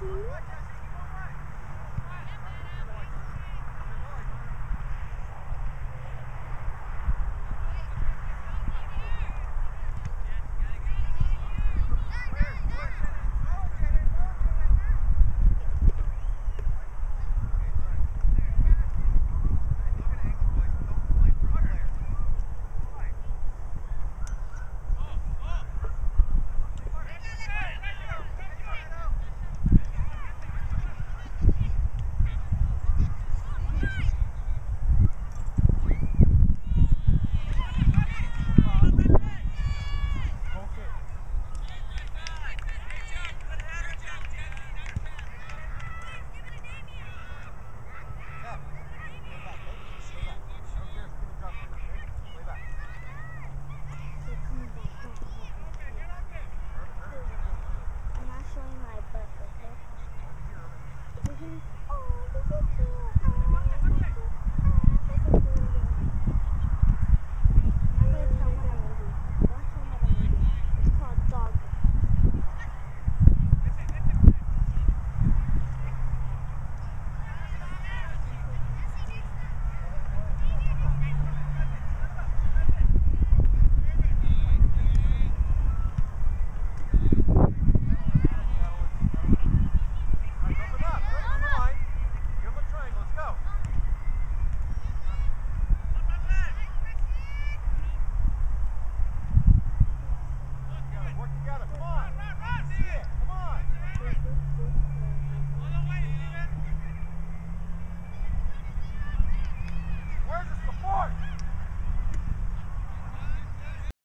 What?